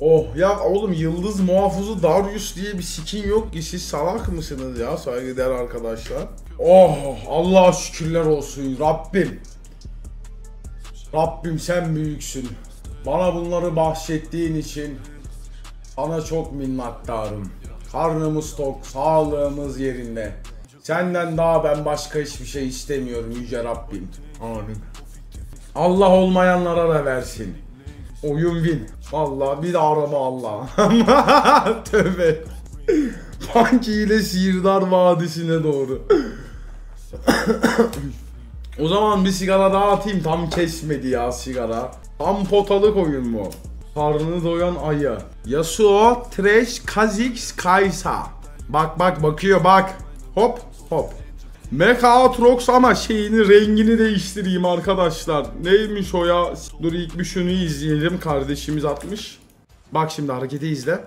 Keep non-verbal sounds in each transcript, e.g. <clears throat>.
Oh ya oğlum yıldız muhafızı Darius diye bir skin yok ki siz salak mısınız ya saygıdeğer arkadaşlar. Oh Allah'a şükürler olsun Rabbim. Rabbim sen büyüksün. Bana bunları bahşettiğin için sana çok minnettarım. Karnımız tok, sağlığımız yerinde. Senden daha ben başka hiçbir şey istemiyorum Yüce Rabbim. Amin. Allah olmayanlara da versin. Oyun win. Vallahi bir de araba Allah. <laughs> Tövbe. Funky ile Sihirdar Vadisi'ne doğru. <coughs> o zaman bir sigara daha atayım. Tam kesmedi ya sigara. Tam potalık oyun mu? Karnını doyan ayı. Yasuo, Thresh, Kha'Zix, Kai'Sa. Bak bak bakıyor bak. Hop hop. Mecha Atrox ama şeyini rengini değiştireyim arkadaşlar. Neymiş o ya? Dur ilk bir şunu izleyelim. Kardeşimiz atmış. Bak şimdi hareketi izle.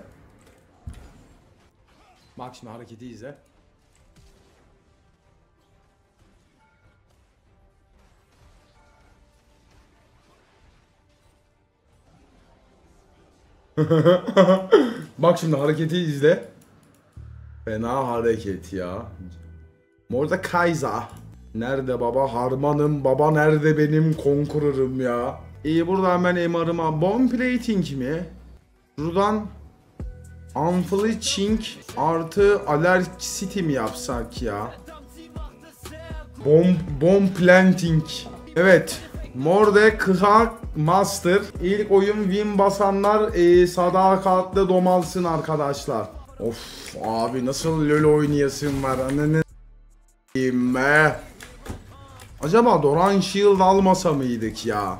Bak şimdi hareketi izle. <laughs> Bak şimdi hareketi izle. Fena hareket ya. Orada Kaiza. Nerede baba? Harmanım baba nerede benim konkurörüm ya. İyi burada hemen MR'ıma bomb plating mi? Buradan Unflinching artı Alercity mi yapsak ya? Bomb, bomb planting. Evet. Morde Kıha Master. İlk oyun win basanlar e, sadakatle domalsın arkadaşlar. Of abi nasıl LoL oynayasın var ananı be. Acaba Doran Shield almasa mıydık ya?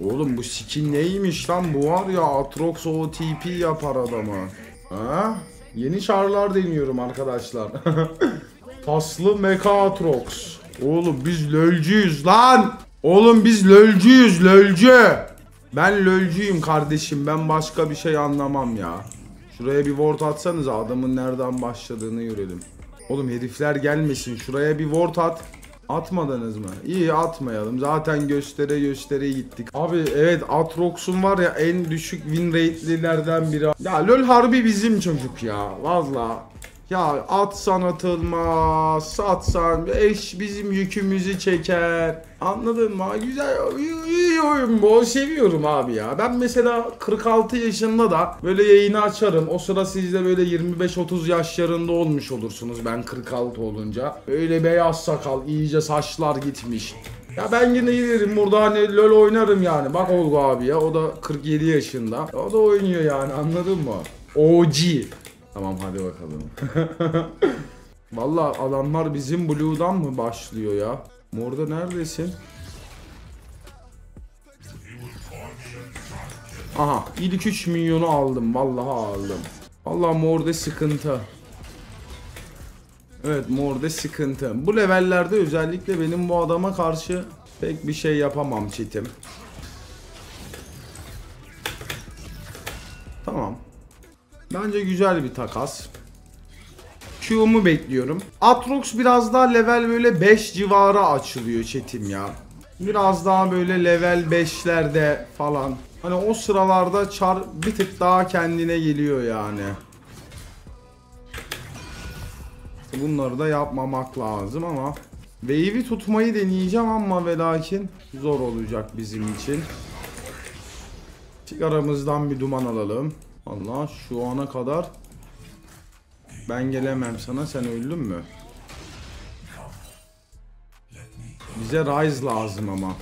Oğlum bu skin neymiş lan bu var ya Atrox OTP yapar adamı. Ha? Yeni çarlar deniyorum arkadaşlar. <laughs> Paslı Mecha Atrox. Oğlum biz lölcüyüz lan. Oğlum biz lölcüyüz lölcü. Ben lölcüyüm kardeşim ben başka bir şey anlamam ya. Şuraya bir ward atsanız adamın nereden başladığını görelim. Oğlum herifler gelmesin şuraya bir ward at. Atmadınız mı? İyi atmayalım. Zaten göstere göstere gittik. Abi evet Atrox'un var ya en düşük win rate'lilerden biri. Ya LoL harbi bizim çocuk ya. Valla. Ya atsan atılmaz, satsan eş bizim yükümüzü çeker. Anladın mı? Güzel, iyi oyun bu. Seviyorum abi ya. Ben mesela 46 yaşında da böyle yayını açarım. O sıra siz de böyle 25-30 yaşlarında olmuş olursunuz ben 46 olunca. Öyle beyaz sakal, iyice saçlar gitmiş. Ya ben yine giderim burada hani LoL oynarım yani. Bak Olgu abi ya o da 47 yaşında. O da oynuyor yani anladın mı? OG. Tamam hadi bakalım. <laughs> Valla adamlar bizim Blue'dan mı başlıyor ya? Morda neredesin? Aha ilk 3 milyonu aldım. Vallahi aldım. Vallahi morda sıkıntı. Evet morda sıkıntı. Bu levellerde özellikle benim bu adama karşı pek bir şey yapamam çitim. Tamam. Bence güzel bir takas. Q'mu bekliyorum. Atrox biraz daha level böyle 5 civarı açılıyor chatim ya. Biraz daha böyle level 5'lerde falan. Hani o sıralarda çar bir tık daha kendine geliyor yani. Bunları da yapmamak lazım ama Wave'i tutmayı deneyeceğim ama ve lakin zor olacak bizim için. Sigaramızdan bir duman alalım. Allah şu ana kadar ben gelemem sana sen öldün mü? Bize Rise lazım ama.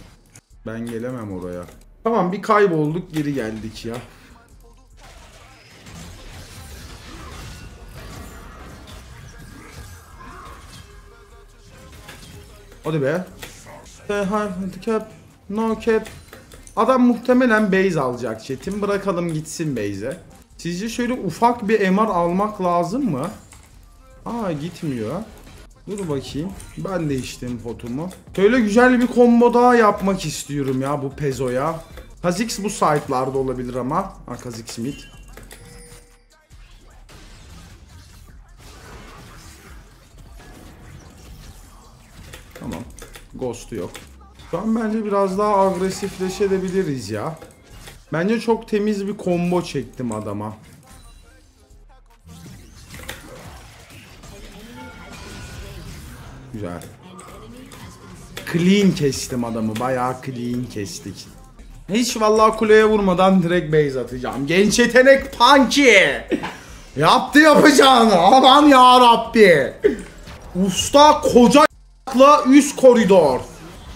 Ben gelemem oraya. Tamam bir kaybolduk geri geldik ya. Hadi be. Handicap. No cap. Adam muhtemelen base alacak chat'im. Bırakalım gitsin base'e. Sizce şöyle ufak bir MR almak lazım mı? Aa gitmiyor. Dur bakayım. Ben değiştim fotomu. Şöyle güzel bir combo daha yapmak istiyorum ya bu Pezo'ya. Kha'Zix bu site'larda olabilir ama. Ha Kha'Zix mid. Tamam. Ghost'u yok. Şu bence biraz daha agresifleşebiliriz ya. Bence çok temiz bir combo çektim adama. Güzel. Clean kestim adamı. Bayağı clean kestik. Hiç vallahi kuleye vurmadan direkt base atacağım. Genç yetenek Punky. Yaptı yapacağını. Aman ya Rabbi. Usta koca <laughs> üst koridor.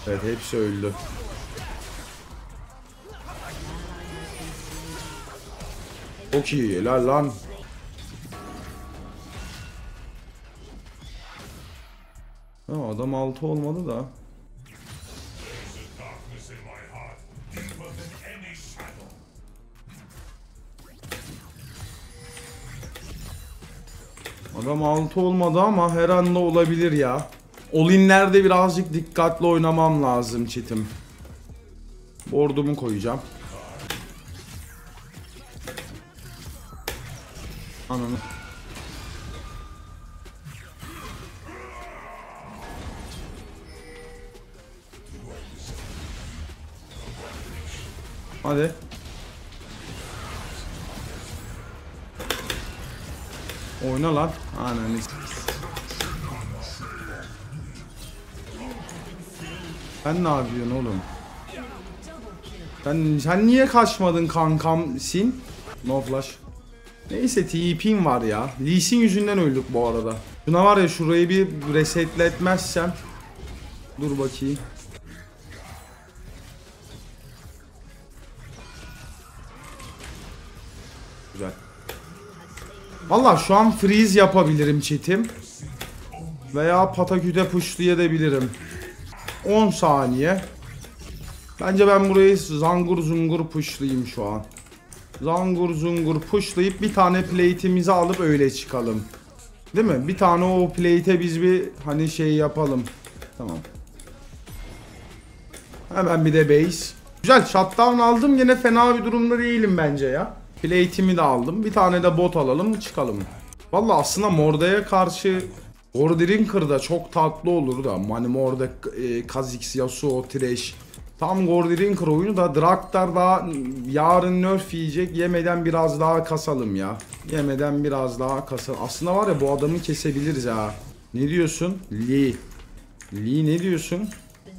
Evet hepsi öldü. Çok iyi helal lan. Ha, adam altı olmadı da. Adam altı olmadı ama her anda olabilir ya. Olinlerde birazcık dikkatli oynamam lazım çetim. Bordumu koyacağım. Ananı. Hadi. Oyna lan. Ananı. Sen ne yapıyorsun oğlum? Sen, sen niye kaçmadın kankam sin? No flash. Neyse TP'm var ya. Lee yüzünden öldük bu arada. Şuna var ya şurayı bir resetletmezsem. Dur bakayım. Güzel. Valla şu an freeze yapabilirim çetim. Veya pataküte pushlayabilirim. 10 saniye. Bence ben burayı zangur zungur pushlayayım şu an. Zangur zungur pushlayıp bir tane plate'imizi alıp öyle çıkalım. Değil mi? Bir tane o plate'e biz bir hani şey yapalım. Tamam. Hemen bir de base. Güzel shutdown aldım yine fena bir durumda değilim bence ya. Plate'imi de aldım. Bir tane de bot alalım çıkalım. Valla aslında Morda'ya karşı Gordrinker'da çok tatlı olur da. Hani Morda, e, Kha'Zix, Yasuo, Thresh. Tam Gordrinker oyunu da Draktar daha yarın nerf yiyecek. Yemeden biraz daha kasalım ya. Yemeden biraz daha kasalım. Aslında var ya bu adamı kesebiliriz ha. Ne diyorsun? Lee. Lee ne diyorsun?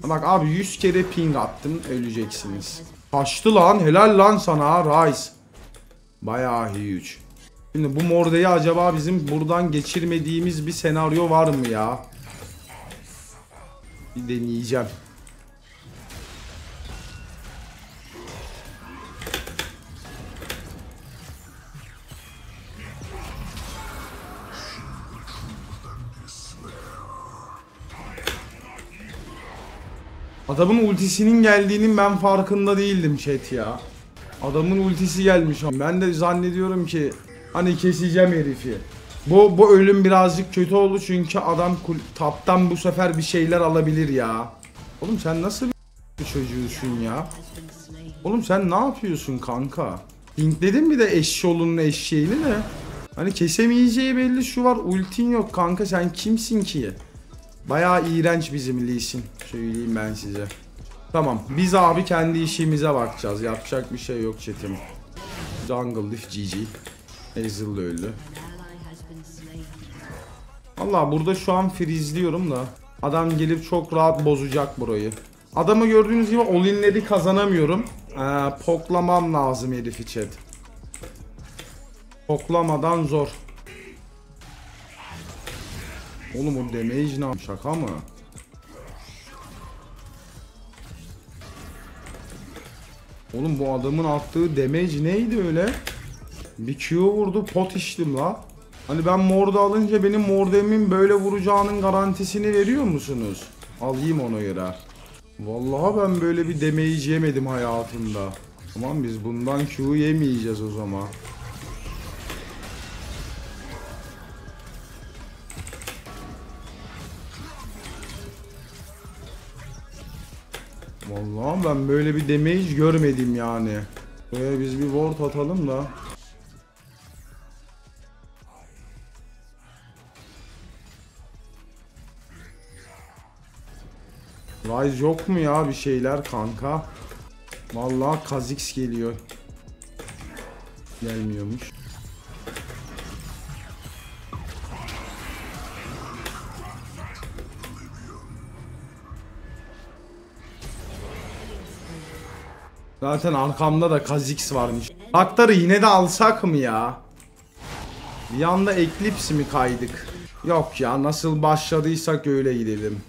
Bak abi 100 kere ping attım öleceksiniz. Kaçtı lan helal lan sana Rice. Bayağı huge. Şimdi bu Morde'yi acaba bizim buradan geçirmediğimiz bir senaryo var mı ya? Bir deneyeceğim. Adamın ultisinin geldiğinin ben farkında değildim chat ya. Adamın ultisi gelmiş. Ben de zannediyorum ki hani keseceğim herifi. Bu bu ölüm birazcık kötü oldu çünkü adam taptan bu sefer bir şeyler alabilir ya. Oğlum sen nasıl bir <laughs> çocuğusun ya? Oğlum sen ne yapıyorsun kanka? Linkledin mi de eşşolunun eşeğini ne? Hani kesemeyeceği belli şu var ultin yok kanka sen kimsin ki? Bayağı iğrenç bizim Lee Sin. Söyleyeyim ben size. Tamam. Biz abi kendi işimize bakacağız. Yapacak bir şey yok chatim. Jungle Leaf GG. De öldü. Allah burada şu an freezeliyorum da. Adam gelip çok rahat bozacak burayı. Adamı gördüğünüz gibi olinleri kazanamıyorum. Ee, poklamam lazım herifi chat. Poklamadan zor. Oğlum o damage ne? Şaka mı? Oğlum bu adamın attığı damage neydi öyle? Bir Q vurdu pot içtim la. Hani ben morda alınca benim mordemin böyle vuracağının garantisini veriyor musunuz? Alayım ona göre. Vallahi ben böyle bir damage yemedim hayatımda. Tamam biz bundan Q yemeyeceğiz o zaman. Vallahi ben böyle bir damage görmedim yani. Buraya biz bir ward atalım da. Rise yok mu ya bir şeyler kanka? Vallahi Kha'Zix geliyor. Gelmiyormuş. Zaten arkamda da Kha'Zix varmış. Aktarı yine de alsak mı ya? Bir anda Eclipse mi kaydık? Yok ya nasıl başladıysak öyle gidelim.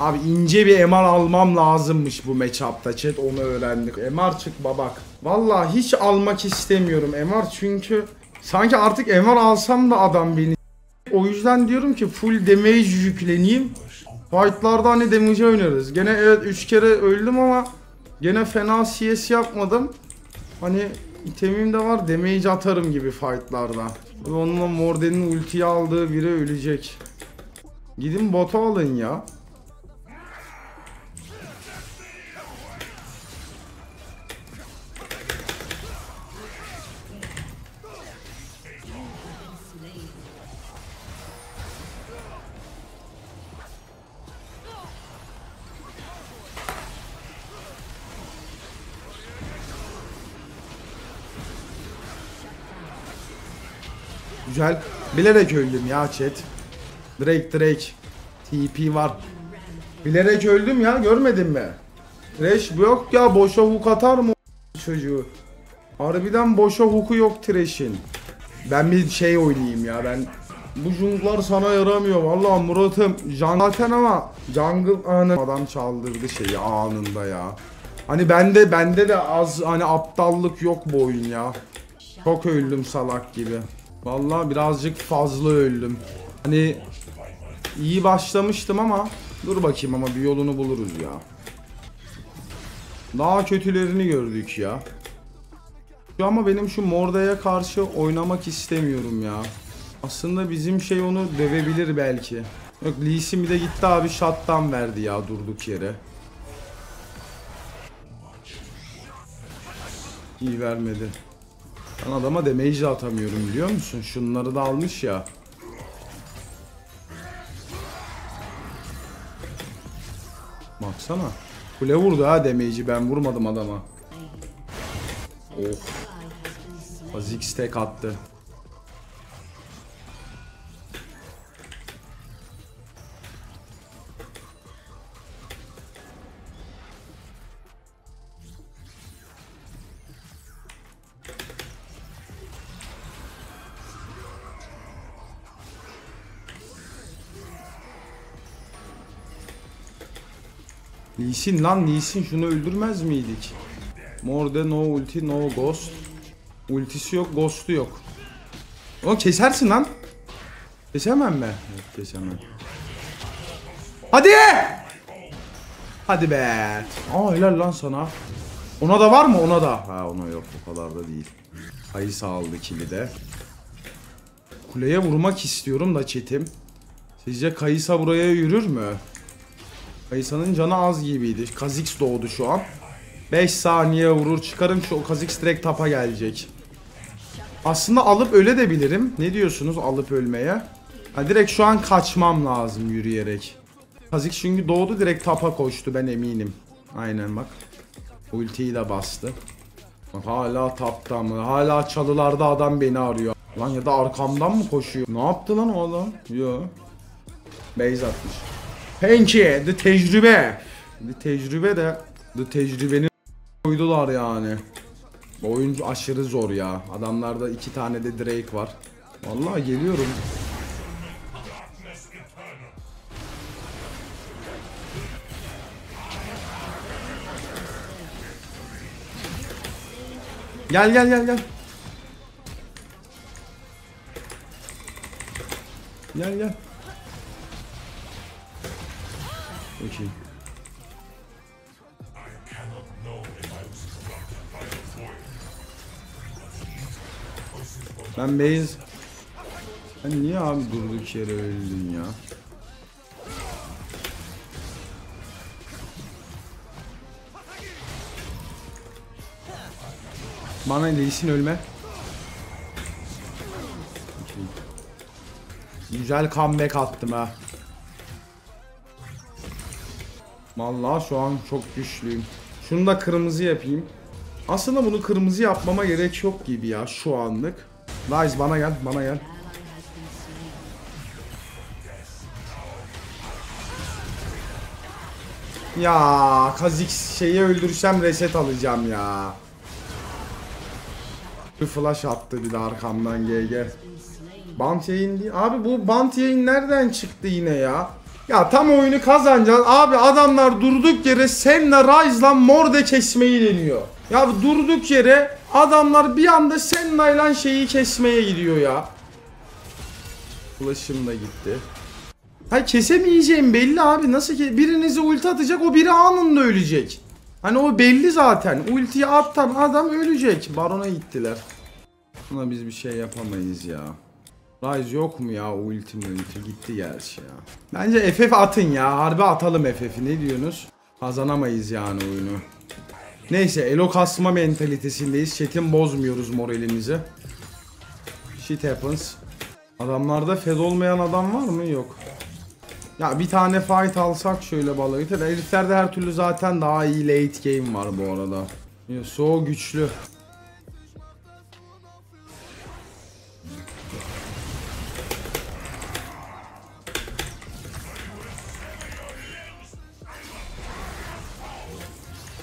Abi ince bir MR almam lazımmış bu matchup'ta chat onu öğrendik. MR çık babak. Vallahi hiç almak istemiyorum MR çünkü sanki artık MR alsam da adam beni o yüzden diyorum ki full damage yükleneyim. Fight'larda hani damage oynarız. Gene evet 3 kere öldüm ama gene fena CS yapmadım. Hani itemim de var damage atarım gibi fight'larda. Onunla Morden'in ultiyi aldığı biri ölecek. Gidin bota alın ya. Güzel. Bilerek öldüm ya chat. Drake Drake. TP var. Bilerek öldüm ya görmedin mi? Trash yok ya boşa hook atar mı çocuğu? Harbiden boşa hook'u yok Trash'in. Ben bir şey oynayayım ya ben bu junglar sana yaramıyor vallahi Murat'ım zaten ama jungle anı adam çaldırdı şeyi anında ya. Hani bende bende de az hani aptallık yok bu oyun ya. Çok öldüm salak gibi. Vallahi birazcık fazla öldüm. Hani iyi başlamıştım ama dur bakayım ama bir yolunu buluruz ya. Daha kötülerini gördük ya. Şu ama benim şu Morda'ya karşı oynamak istemiyorum ya. Aslında bizim şey onu dövebilir belki. Yok Lee Sin bir de gitti abi shutdown verdi ya durduk yere. İyi vermedi. Ben adama damage de atamıyorum biliyor musun? Şunları da almış ya. Baksana. Kule vurdu ha damage'i ben vurmadım adama. Of. Kha'Zix tek attı. Lee lan Lee şunu öldürmez miydik? Morde no ulti no ghost. Ultisi yok ghost'u yok. O kesersin lan. Kesemem mi? Yok kesemem. Hadi! Hadi be. Aa helal lan sana. Ona da var mı? Ona da. Ha ona yok o kadar da değil. Kayısı aldı kili de. Kuleye vurmak istiyorum da çetim. Sizce Kayısa buraya yürür mü? Kayısa'nın canı az gibiydi. Kha'Zix doğdu şu an. 5 saniye vurur çıkarım şu Kha'Zix direkt tapa gelecek. Aslında alıp öle de bilirim. Ne diyorsunuz alıp ölmeye? Ha, direkt şu an kaçmam lazım yürüyerek. Kha'Zix çünkü doğdu direkt tapa koştu ben eminim. Aynen bak. Ultiyi de bastı. Bak hala tapta mı? Hala çalılarda adam beni arıyor. Lan ya da arkamdan mı koşuyor? Ne yaptı lan o adam? Yo. Base atmış. Peki, the tecrübe. The tecrübe de, the tecrübenin koydular yani. Oyun aşırı zor ya. Adamlarda iki tane de Drake var. Vallahi geliyorum. Gel gel gel gel. Gel gel. Ben base... Ben niye abi durduk yere öldüm ya? Bana değilsin ölme. Güzel comeback attım ha. Vallahi şu an çok güçlüyüm. Şunu da kırmızı yapayım. Aslında bunu kırmızı yapmama gerek yok gibi ya şu anlık. Rise bana gel, bana gel. Ya Kazik şeyi öldürsem reset alacağım ya. Bir flash attı bir de arkamdan GG. Bant yayın değil. Abi bu bant yayın nereden çıktı yine ya? Ya tam oyunu kazanacağız. Abi adamlar durduk yere Senna Rise'la Morde kesmeyi deniyor. Ya durduk yere adamlar bir anda Senna ile şeyi kesmeye gidiyor ya. Flash'ım da gitti. Hayır kesemeyeceğim belli abi. Nasıl ki birinizi ulti atacak o biri anında ölecek. Hani o belli zaten. Ultiyi atan adam ölecek. Barona gittiler. Buna biz bir şey yapamayız ya. Rise yok mu ya ulti ulti gitti gerçi ya. Bence FF atın ya. Harbi atalım FF'i ne diyorsunuz? Kazanamayız yani oyunu. Neyse elo kasma mentalitesindeyiz. Chat'in bozmuyoruz moralimizi. Shit happens. Adamlarda fed olmayan adam var mı? Yok. Ya bir tane fight alsak şöyle balığı. Tabi heriflerde her türlü zaten daha iyi late game var bu arada. So güçlü.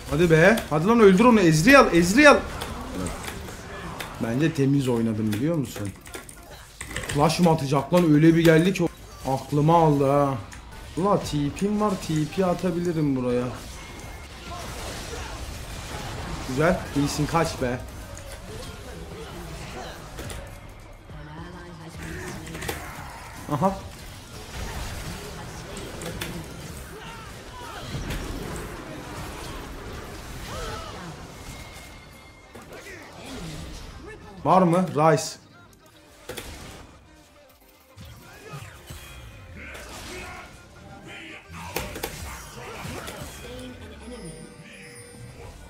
Hadi be. Hadi lan öldür onu. Ezreal. Ezreal. Bence temiz oynadım biliyor musun? Flash mı atacak lan? Öyle bir geldi ki. Aklıma aldı ha. Ula TP'm var. TP atabilirim buraya. Güzel. İyisin kaç be. Aha. Var mı? Rice.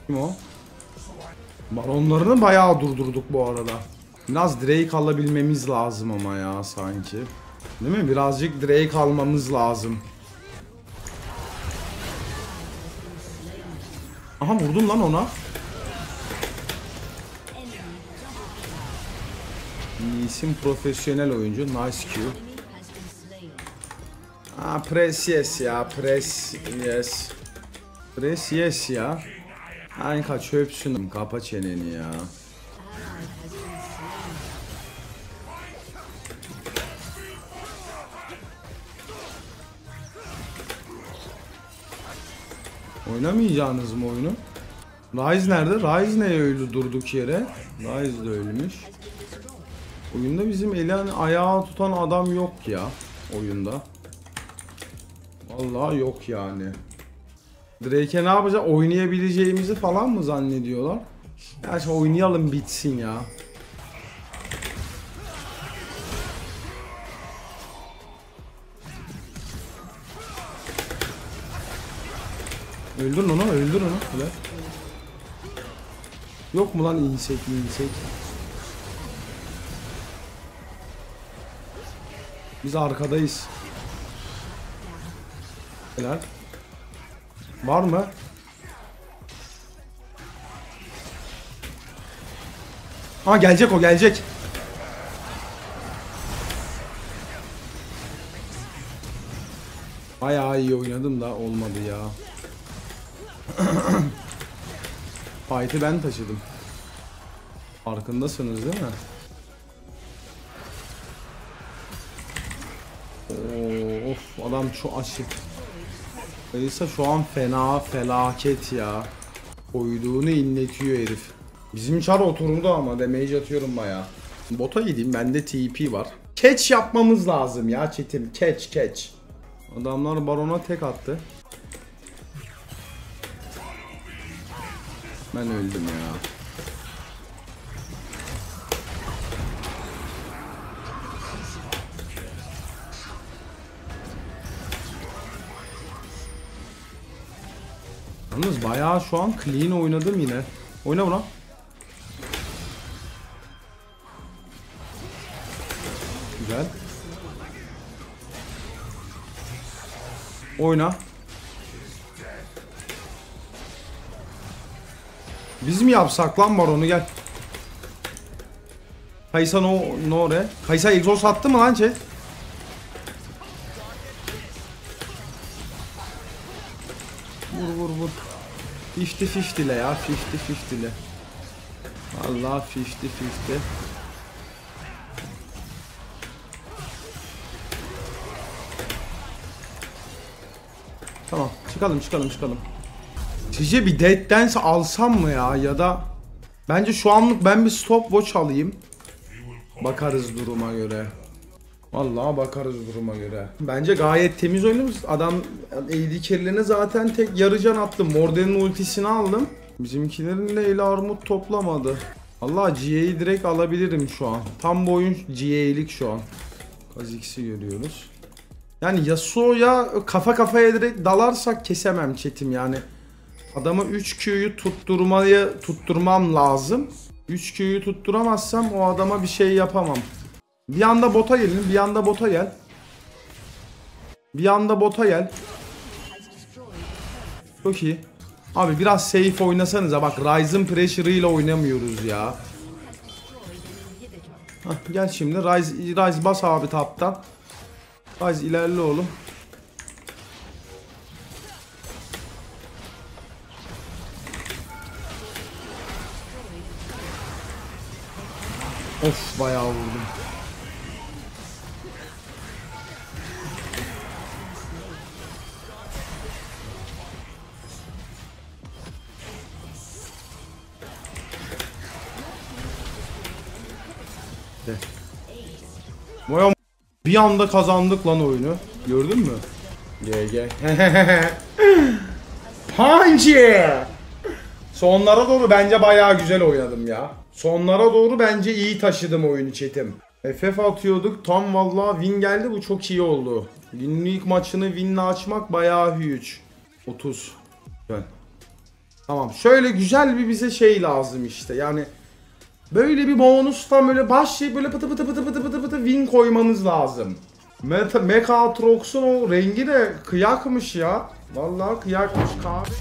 Kim o? Baronlarını bayağı durdurduk bu arada. Biraz Drake alabilmemiz lazım ama ya sanki. Değil mi? Birazcık Drake almamız lazım. Aha vurdum lan ona. İsim profesyonel oyuncu. Nice Q. Aa press yes ya. Press yes. Press yes ya. Kanka çöpsün. Kapa çeneni ya. Oynamayacağınız mı oyunu? Rise nerede? Rise neye öldü durduk yere? Rise de ölmüş. Oyunda bizim eli ayağı tutan adam yok ya oyunda. Vallahi yok yani. Drake'e ne yapacak? Oynayabileceğimizi falan mı zannediyorlar? Şu oynayalım bitsin ya. Öldür onu, öldür onu. Yok mu lan insek, insek? Biz arkadayız. Helal. Var mı? Ha gelecek o gelecek. Bayağı iyi oynadım da olmadı ya. <clears throat> Fight'ı ben taşıdım. Farkındasınız değil mi? Adam şu aşık. Kayısa şu an fena felaket ya. Koyduğunu inletiyor herif. Bizim çar oturdu ama damage atıyorum baya. Bota gideyim bende TP var. Catch yapmamız lazım ya çetim. Catch catch. Adamlar barona tek attı. Ben öldüm ya. Yalnız bayağı şu an clean oynadım yine. Oyna buna. Güzel. Oyna. Biz mi yapsak lan baronu gel. Kaysa no, no re. Kaysa egzoz attı mı lan chat? 50-50 ile ya 50-50 ile. Allah 50-50. Tamam çıkalım çıkalım çıkalım. Sizce bir Dead Dance alsam mı ya ya da Bence şu anlık ben bir stopwatch alayım. Bakarız duruma göre. Vallahi bakarız duruma göre. Bence gayet temiz oynuyoruz. Adam AD carry'lerine zaten tek yarı can attım. Morden'in ultisini aldım. Bizimkilerin Leyla Armut toplamadı. Allah GA'yı direkt alabilirim şu an. Tam bu oyun GA'lik şu an. Kha'Zix'i görüyoruz. Yani Yasuo'ya kafa kafaya direkt dalarsak kesemem çetim yani. Adama 3 Q'yu tutturmayı tutturmam lazım. 3 Q'yu tutturamazsam o adama bir şey yapamam. Bir anda bota gelin, bir anda bota gel. Bir anda bota gel. Çok iyi. Abi biraz safe oynasanıza bak Ryzen pressure ile oynamıyoruz ya. Hah, gel şimdi Ryze, Ryze bas abi taptan. Ryze ilerle oğlum. Of bayağı vurdum. Vay bir anda kazandık lan oyunu. Gördün mü? GG. <laughs> Punchy! Sonlara doğru bence bayağı güzel oynadım ya. Sonlara doğru bence iyi taşıdım oyunu chatim. FF atıyorduk tam vallahi win geldi bu çok iyi oldu. Günlük maçını winle açmak bayağı huge. 30. Güzel. Tamam şöyle güzel bir bize şey lazım işte yani Böyle bir bonustan böyle başlayıp böyle pıtı pıtı pıtı pıtı pıtı pıtı win koymamız lazım. Meta, Mecha Atrox'un o rengi de kıyakmış ya. Vallahi kıyakmış kahve.